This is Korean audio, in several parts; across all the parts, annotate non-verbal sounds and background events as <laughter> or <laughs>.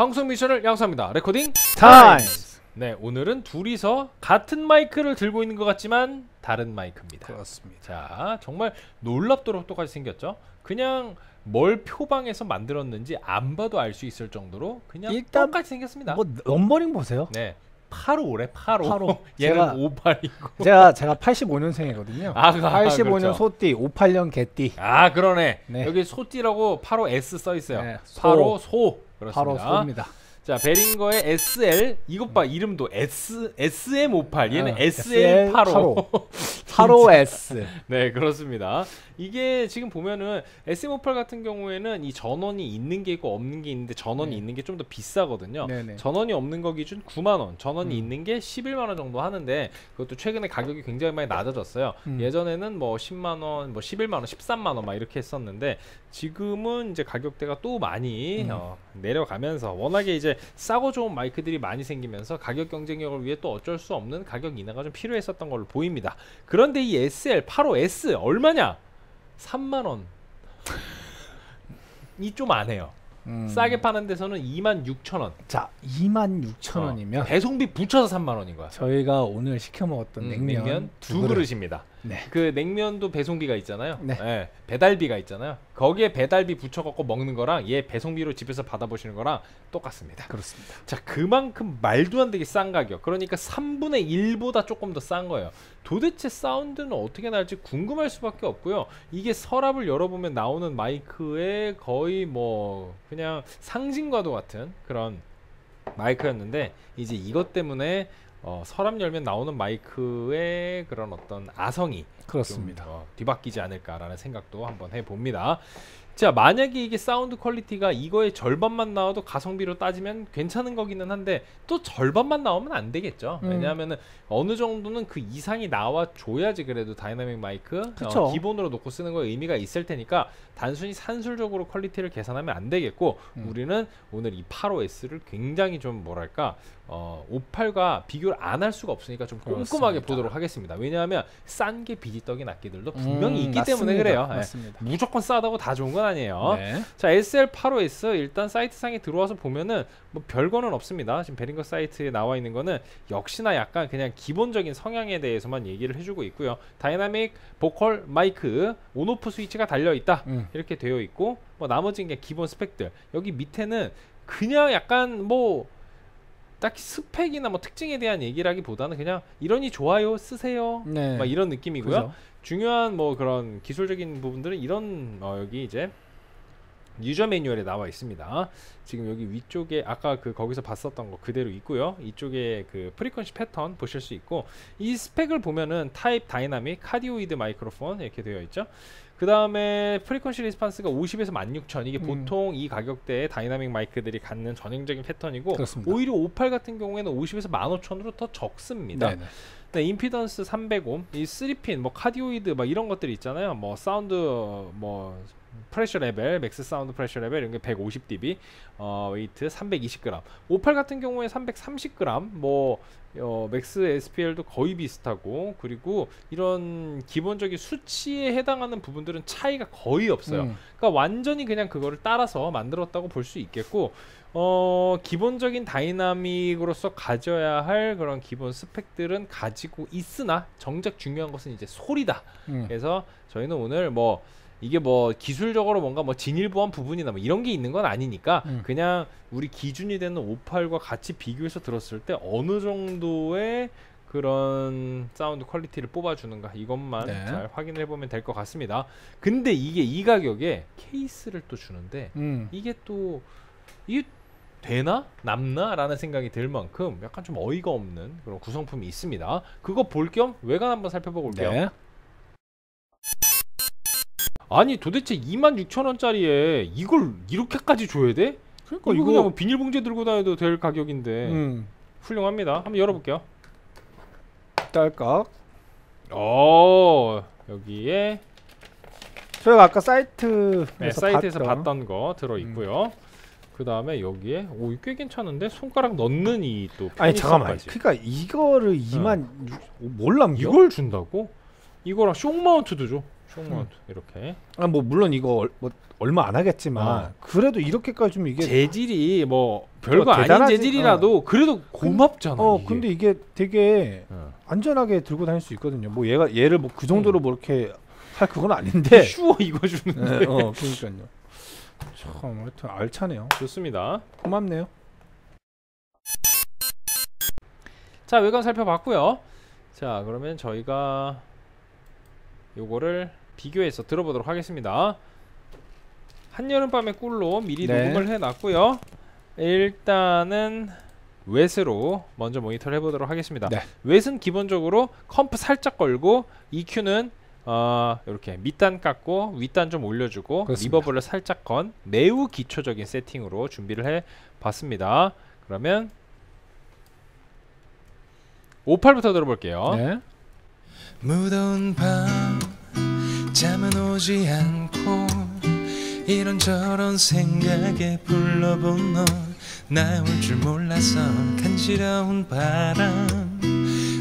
방송 미션을 완수합니다. 레코딩 타임스. 네, 오늘은 둘이서 같은 마이크를 들고 있는 것 같지만 다른 마이크입니다. 그렇습니다. 자, 정말 놀랍도록 똑같이 생겼죠? 그냥 뭘 표방해서 만들었는지 안 봐도 알 수 있을 정도로 그냥 일단 똑같이 생겼습니다. 뭐 넘버링 보세요. 네. 85래 85. 85. 얘는 제가- 58이고. 제가 제가 85년생이거든요. 아, 85년 그렇죠. 소띠, 58년 개띠. 아, 그러네. 네. 여기 소띠라고 85S 써 있어요. 네, 소. 85 소. 바로 그렇습니다. 소입니다. 자 베링거의 SL 이것 봐 이름도 S SM58 얘는 어, SL85 85S. 네 그렇습니다 이게 지금 보면은 SM58 같은 경우에는 이 전원이 있는 게 있고 없는 게 있는데 전원이 네. 있는 게 좀 더 비싸거든요 네네. 전원이 없는 거 기준 9만원 전원이 음. 있는 게 11만원 정도 하는데 그것도 최근에 가격이 굉장히 많이 낮아졌어요 음. 예전에는 뭐 10만원 뭐 11만원 13만원 막 이렇게 했었는데 지금은 이제 가격대가 또 많이 음. 어, 내려가면서 워낙에 이제 싸고 좋은 마이크들이 많이 생기면서 가격 경쟁력을 위해 또 어쩔 수 없는 가격 인하가 좀 필요했었던 걸로 보입니다. 그런데 이 SL 85S 얼마냐? 3만원. 이 좀 안 해요. 음. 싸게 파는 데서는 2만 6천 원. 자, 2만 6천 원이면 배송비 붙여서 3만 원인 거야. 저희가 오늘 시켜 먹었던 음, 냉면, 두 그릇 입니다 네. 그 냉면도 배송비가 있잖아요. 네. 예, 배달비가 있잖아요. 거기에 배달비 붙여갖고 먹는 거랑 얘 배송비로 집에서 받아보시는 거랑 똑같습니다. 그렇습니다. 자 그만큼 말도 안 되게 싼 가격. 그러니까 3분의 1보다 조금 더 싼 거예요. 도대체 사운드는 어떻게 날지 궁금할 수밖에 없고요. 이게 서랍을 열어보면 나오는 마이크의 거의 뭐 그냥 상징과도 같은 그런 마이크였는데 이제 이것 때문에 어, 서랍 열면 나오는 마이크의 그런 어떤 아성이 그렇습니다. 좀, 어, 뒤바뀌지 않을까라는 생각도 한번 해봅니다. 자 만약에 이게 사운드 퀄리티가 이거의 절반만 나와도 가성비로 따지면 괜찮은 거기는 한데 또 절반만 나오면 안 되겠죠. 음. 왜냐하면은 어느 정도는 그 이상이 나와 줘야지 그래도 다이나믹 마이크. 어, 기본으로 놓고 쓰는 거에 의미가 있을 테니까 단순히 산술적으로 퀄리티를 계산하면 안 되겠고 음. 우리는 오늘 이 85S를 굉장히 좀 뭐랄까 어, 58과 비교를 안 할 수가 없으니까 좀 꼼꼼하게 그렇습니다. 보도록 하겠습니다. 왜냐하면 싼 게 비지떡인 악기들도 분명히 음, 있기 때문에 맞습니다. 그래요. 예. 맞습니다. 무조건 싸다고 다 좋은 건 아니에요. 네. 자 SL85S 일단 사이트상에 들어와서 보면은 뭐 별거는 없습니다. 지금 Behringer 사이트에 나와 있는 거는 역시나 약간 그냥 기본적인 성향에 대해서만 얘기를 해주고 있고요. 다이나믹 보컬 마이크 on off 스위치가 달려 있다 음. 이렇게 되어 있고 뭐 나머지는 그냥 기본 스펙들 여기 밑에는 그냥 약간 뭐 딱히 스펙이나 뭐 특징에 대한 얘기라기보다는 그냥 이러니 좋아요 쓰세요 네. 막 이런 느낌이고요. 그죠? 중요한 뭐 그런 기술적인 부분들은 이런 어, 여기 이제 유저 매뉴얼에 나와 있습니다. 지금 여기 위쪽에 아까 그 거기서 봤었던 거 그대로 있고요. 이쪽에 그 frequency 패턴 보실 수 있고 이 스펙을 보면은 타입 dynamic cardioid 마이크로폰 이렇게 되어 있죠. 그 다음에 frequency response가 50에서 16,000 이게 음. 보통 이 가격대에 다이나믹 마이크들이 갖는 전형적인 패턴이고 그렇습니다. 오히려 58 같은 경우에는 50에서 15,000으로 더 적습니다. 네네. 네, 임피던스 300옴, 이 3핀, 뭐 cardioid 막 이런 것들이 있잖아요. 뭐 사운드 뭐 pressure level, max sound pressure level 이런 게 150dB, 어 weight 320g. 58 같은 경우에 330g, 뭐 어, max SPL도 거의 비슷하고 그리고 이런 기본적인 수치에 해당하는 부분들은 차이가 거의 없어요. 음. 그러니까 완전히 그냥 그거를 따라서 만들었다고 볼 수 있겠고 어 기본적인 dynamic으로서 가져야 할 그런 기본 스펙들은 가지고 있으나 정작 중요한 것은 이제 소리다. 음. 그래서 저희는 오늘 뭐 이게 뭐 기술적으로 뭔가 뭐 진일보한 부분이나 뭐 이런 게 있는 건 아니니까 음. 그냥 우리 기준이 되는 58과 같이 비교해서 들었을 때 어느 정도의 그런 사운드 quality를 뽑아주는가 이것만 네. 잘 확인해 보면 될 것 같습니다. 근데 이게 이 가격에 케이스를 또 주는데 음. 이게 또 이게 되나 남나라는 생각이 들 만큼 약간 좀 어이가 없는 그런 구성품이 있습니다. 그거 볼 겸 외관 한번 살펴보고 올게요. 네. 아니 도대체 26,000원짜리에 이걸 이렇게까지 줘야 돼? 그러니까 이거 그냥 뭐 비닐봉지에 들고 다녀도 될 가격인데 음. 훌륭합니다. 한번 열어볼게요. 딸깍. 어 여기에 저희가 아까 사이트에서 네, 사이트에서 봤던 봤던 거 들어 있고요. 그 다음에 여기에 오꽤 괜찮은데 손가락 넣는 이 또 아니 잠깐만. 그러니까 이거를 2만 육- 뭘 남겨? 이걸 준다고? 이거랑 쇼 마운트도 줘. 쇼모드 이렇게 아, 뭐 물론 이거 얼, 뭐 얼마 안 하겠지만 어. 그래도 이렇게까지 좀 이게 재질이 뭐 별거 아닌 대단하지- 재질이라도 그래도 고맙잖아. 어 이게. 근데 이게 되게 어. 안전하게 들고 다닐 수 있거든요. 뭐 얘가 얘를 뭐 그 정도로 뭐 이렇게 할 그건 <laughs> 아닌데. 쉬워 이거 주는데 네, 어 그러니까요. 참 하여튼 알차네요. 좋습니다. 고맙네요. 자 외관 살펴봤고요. 자 그러면 저희가 요거를 비교해서 들어보도록 하겠습니다. 한여름밤의 꿀로 미리 네. 녹음을 해놨고요. 일단은 웨스로 먼저 모니터를 해보도록 하겠습니다. 네. 웨스는 기본적으로 comp 살짝 걸고 EQ는 어, 이렇게 밑단 깎고 윗단 좀 올려주고 그렇습니다. reverb를 살짝 건 매우 기초적인 세팅으로 준비를 해봤습니다. 그러면 58부터 들어볼게요. 네. 무더운 밤 잠은 오지 않고 이런저런 생각에 불러본 너. 나올 줄 몰라서 간지러운 바람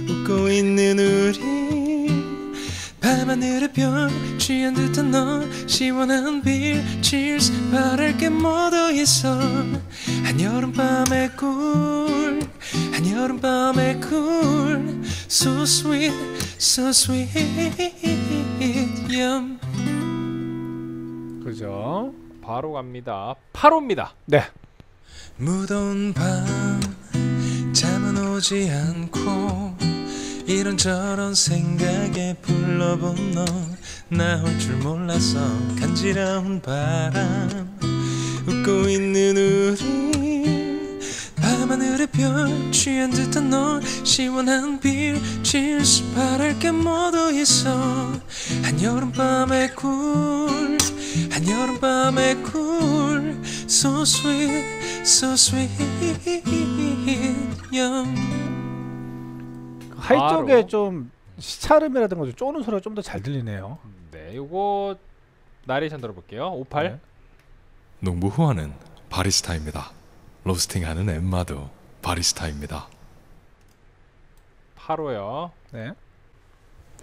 웃고 있는 우리. 밤하늘의 별 취한 듯한 너. 시원한 빌 cheers 바랄 게 모두 있어. 한여름밤의 꿀 한여름밤의 꿀. So sweet so sweet yum 그죠. 바로 갑니다. 8호입니다. 네. 무더운 밤 잠은 오지 않고 이런저런 생각에 불러본 너 나올 줄 몰라서 간지러운 바람 웃고 있는 우리 밤하늘의 별 취한 듯한 너 시원한 빌 cheers 바랄 게 모두 있어 한여름밤의 꿀 한여름밤의 꿀 so sweet so sweet yum high 바로. 쪽에 좀 치찰음이라든가 좀 쪼는 소리가 좀 더 잘 들리네요. 네, 요거 나레이션 들어볼게요. 58. 네. 농부 후아는 바리스타입니다. 로스팅하는 엠마도 바리스타입니다. 85요. 네.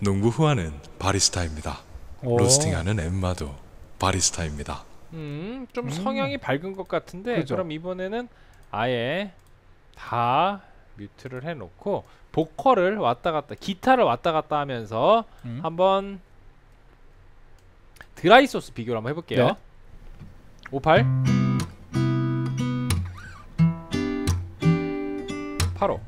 농부 후아는 바리스타입니다. 오. 로스팅하는 엠마도 바리스타입니다. 음, 좀 음. 성향이 밝은 것 같은데 그죠. 그럼 이번에는 아예 다 뮤트를 해놓고 보컬을 왔다 갔다 기타를 왔다 갔다 하면서 음. 한번 드라이 소스 비교를 한번 해볼게요. 네. 58 8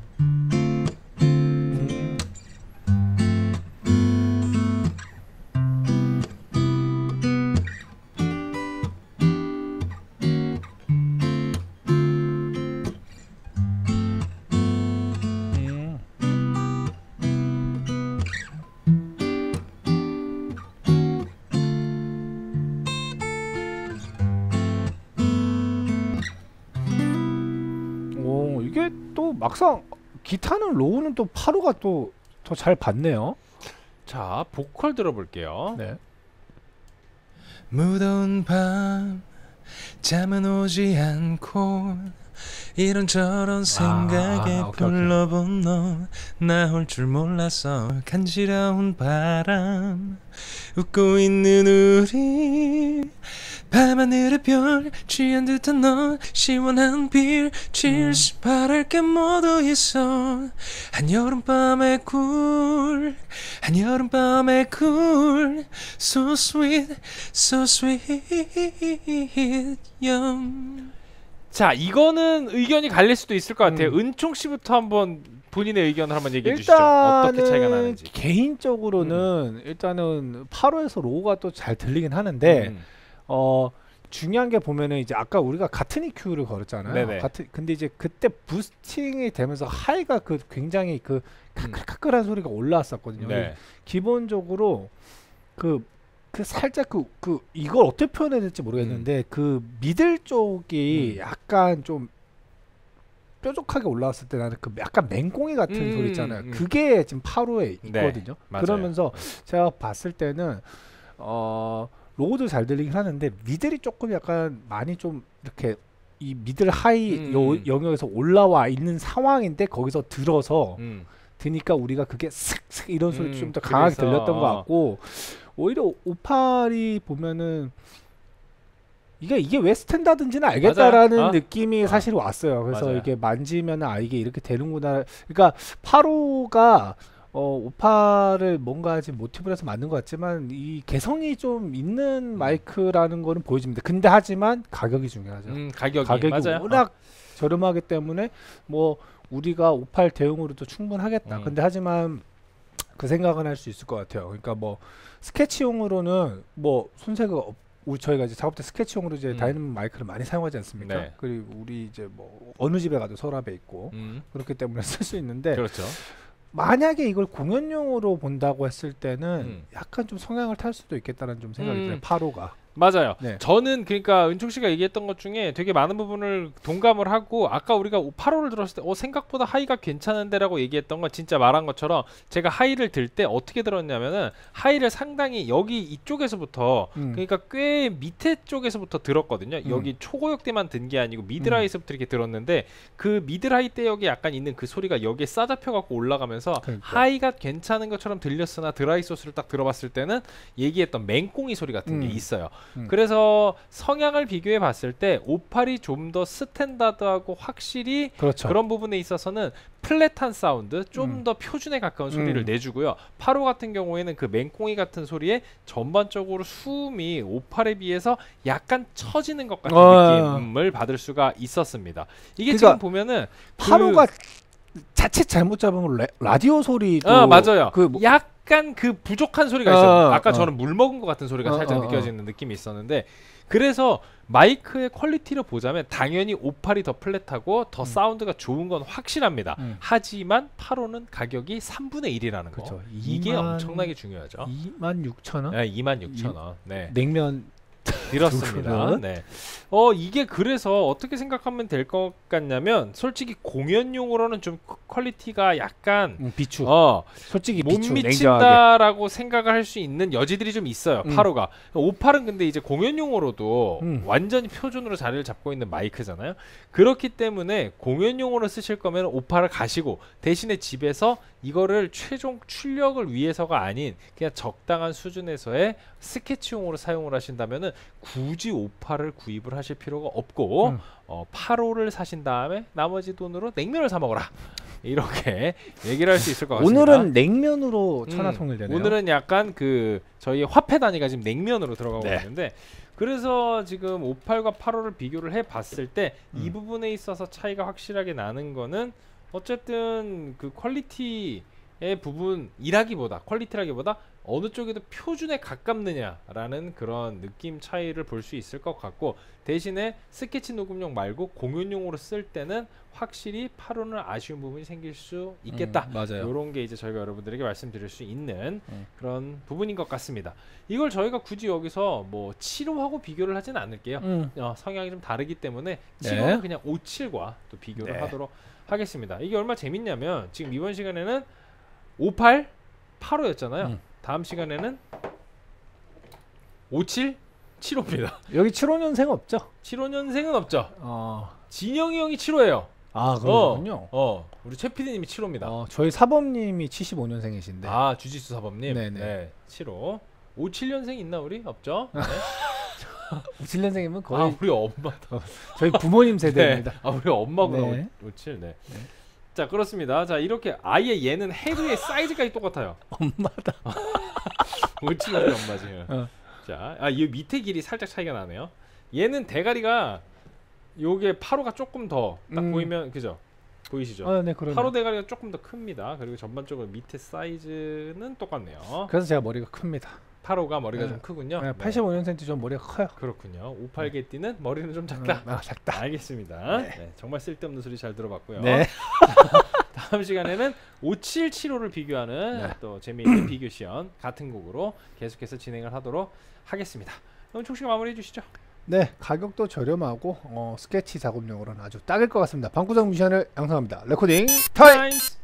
막상 기타는 로우는 또 파로가 또 더 잘 받네요. 자 보컬 들어볼게요. 네. 무더운 밤 잠은 오지 않고 이런 저런 생각에 아, 오케이, 오케이. 불러본 너 나올 줄 몰라서 간지러운 바람 웃고 있는 우리 밤하늘의 별 취한 듯한 너 시원한 빌 cheers 바랄 게 모두 있어. 한여름밤의 꿀 한여름밤의 꿀 so sweet so sweet yum 자 이거는 의견이 갈릴 수도 있을 것 같아요. 음. 은총 씨부터 한번 본인의 의견을 한번 얘기해 주시죠. 어떻게 차이가 나는지. 개인적으로는 일단은 8호에서 로우가 또 잘 들리긴 하는데 음. 어 중요한 게 보면은 이제 아까 우리가 같은 EQ를 걸었잖아요. 네네. 같은 근데 이제 그때 부스팅이 되면서 하이가 그 굉장히 그 음. 까끌까끌한 소리가 올라왔었거든요. 네. 기본적으로 그, 그 살짝 그, 그 이걸 어떻게 표현해야 될지 모르겠는데 그 middle 쪽이 음. 약간 좀 뾰족하게 올라왔을 때 나는 그 약간 맹꽁이 같은 음, 소리 있잖아요. 음. 그게 지금 85에 네, 있거든요. 맞아요. 그러면서 제가 봤을 때는 어 low도 잘 들리긴 하는데 middle이 조금 약간 많이 좀 이렇게 이 middle high 음. 요 영역에서 올라와 있는 상황인데 거기서 들어서 음. 드니까 우리가 그게 슥슥 이런 소리 음, 좀더 강하게 들렸던 것 같고 오히려 58이 보면은 이게 이게 왜 스탠다드인지는 알겠다라는. 어. 느낌이 어. 사실 왔어요. 그래서 맞아요. 이게 만지면 아 이게 이렇게 되는구나. 그러니까 8호가 어 58을 뭔가 지금 모티브로 해서 만든 것 같지만 이 개성이 좀 있는 마이크라는 거는 보여집니다. 근데 하지만 가격이 중요하죠. 음, 가격이, 가격이. 워낙 저렴하기 때문에 뭐 우리가 58 대용으로도 충분하겠다. 음. 근데 하지만 그 생각은 할 수 있을 것 같아요. 그러니까 뭐 스케치용으로는 뭐 손색이 없. 우리 저희가 이제 작업 때 스케치용으로 이제 음. 다이내믹 마이크를 많이 사용하지 않습니까? 네. 그리고 우리 이제 뭐 어느 집에 가도 서랍에 있고 음, 그렇기 때문에 <laughs> 쓸 수 있는데 그렇죠. 만약에 이걸 공연용으로 본다고 했을 때는 음. 약간 좀 성향을 탈 수도 있겠다는 좀 생각이 음. 들어요. 8호가. 맞아요. 네. 저는 그러니까 은총 씨가 얘기했던 것 중에 되게 많은 부분을 동감을 하고 아까 우리가 8호를 들었을 때 어, 생각보다 하이가 괜찮은데라고 얘기했던 건 진짜 말한 것처럼 제가 하이를 들 때 어떻게 들었냐면은 하이를 상당히 여기 이쪽에서부터 음. 그러니까 꽤 밑에 쪽에서부터 들었거든요. 음. 여기 초고역대만 든 게 아니고 미드라이에서부터 이렇게 들었는데 그 미드라이 대역에 약간 있는 그 소리가 여기에 싸잡혀 갖고 올라가면서 그러니까. 하이가 괜찮은 것처럼 들렸으나 드라이 소스를 딱 들어봤을 때는 얘기했던 맹꽁이 소리 같은 게 음. 있어요. 음. 그래서 성향을 비교해 봤을 때 58이 좀 더 스탠다드하고 확실히 그렇죠. 그런 부분에 있어서는 flat한 사운드, 좀 음. 더 표준에 가까운 소리를 음. 내주고요. 85 같은 경우에는 그 맹꽁이 같은 소리에 전반적으로 수음이 58에 비해서 약간 처지는 것 같은 아. 느낌을 받을 수가 있었습니다. 이게 그러니까 지금 보면은 그- 85가 자칫 잘못 잡으면 라라디오 소리도 아 맞아요. 그 뭐- 약간 그 부족한 소리가 어, 있어요. 아까 어. 저는 물 먹은 것 같은 소리가 어, 살짝. 느껴지는 느낌이 있었는데 그래서 마이크의 quality를 보자면 당연히 58이 더 flat하고 더 음. 사운드가 좋은 건 확실합니다. 음. 하지만 85는 가격이 3분의 1이라는 거. 그렇죠. 이게 2만 엄청나게 중요하죠. 2만 6천 원? 네, 26,000원. 네. 냉면 들었습니다. 네. 어 이게 그래서 어떻게 생각하면 될 것 같냐면 솔직히 공연용으로는 좀 quality가 약간 음, 비추. 어 솔직히 못 비추 냉정하게. 미친다라고 생각을 할 수 있는 여지들이 좀 있어요. 음. 85가. 58은 근데 이제 공연용으로도 음. 완전히 표준으로 자리를 잡고 있는 마이크잖아요. 그렇기 때문에 공연용으로 쓰실 거면 58을 가시고 대신에 집에서 이거를 최종 출력을 위해서가 아닌 그냥 적당한 수준에서의 스케치용으로 사용을 하신다면은 굳이 58을 구입을 하실 필요가 없고 음. 어, 85를 사신 다음에 나머지 돈으로 냉면을 사 먹어라. <laughs> 이렇게 얘기를 할 수 있을 것 같습니다. 오늘은 냉면으로 음, 천하통일 되네요. 오늘은 약간 그 저희 화폐 단위가 지금 냉면으로 들어가고 네. 있는데 그래서 지금 58과 85를 비교를 해 봤을 때이 음. 부분에 있어서 차이가 확실하게 나는 거는 어쨌든 그 quality의 부분이라기보다 quality라기보다 어느 쪽이 더 표준에 가깝느냐라는 그런 느낌 차이를 볼 수 있을 것 같고 대신에 스케치 녹음용 말고 공연용으로 쓸 때는 확실히 8호는 아쉬운 부분이 생길 수 있겠다. 음, 맞아요. 이런 게 이제 저희가 여러분들에게 말씀드릴 수 있는 음. 그런 부분인 것 같습니다. 이걸 저희가 굳이 여기서 뭐 7호하고 비교를 하진 않을게요. 음. 어, 성향이 좀 다르기 때문에 네. 7호는 그냥 57과 또 비교를 네. 하도록 하겠습니다. 이게 얼마 나 재밌냐면 지금 이번 시간에는 58, 8호였잖아요. 음. 다음 시간에는 57, 7호입니다. <laughs> 여기 75년생 없죠? 7호년생은 없죠. 어. 진영이 형이 7호예요. 아, 그렇군요. 어, 우리 최 PD님이 7호입니다. 어, 저희 사범님이 75년생이신데. 아 주지수 사범님 네네. 네 7호 57년생 있나 우리 없죠? 네. <laughs> 57년생이면 거의 아 우리 엄마 <laughs> 저희 부모님 네. 세대입니다. 아 우리 엄마가 네. 57 네. 자 그렇습니다. 자 이렇게 아예 얘는 헤드의 사이즈까지 똑같아요. <laughs> 엄마다. 57 우리 엄마지. 어. 자아이 밑에 길이 살짝 차이가 나네요. 얘는 대가리가 요게 8호가 조금 더 딱 음. 보이면 그죠? 보이시죠? 아, 네, 그러네. 8호 대가리가 조금 더 큽니다. 그리고 전반적으로 밑에 사이즈는 똑같네요. 그래서 제가 머리가 큽니다. 8호가 머리가 네. 좀 크군요. 네, 네. 85년생 좀 머리가 커요. 그렇군요. 58개띠는 머리는 좀 작다. 음, 아, 작다. 알겠습니다. 네. 네, 정말 쓸데없는 소리 잘 들어봤고요. 네. <laughs> 다음 시간에는 5775를 비교하는 네. 또 재미있는 비교 시연 같은 곡으로 계속해서 진행을 하도록 하겠습니다. 그럼 총씨가 마무리해 주시죠. 네, 가격도 저렴하고 어, 스케치 작업용으로는 아주 딱일 것 같습니다. 방구석 뮤지션을 양성합니다. Recording Time. Times.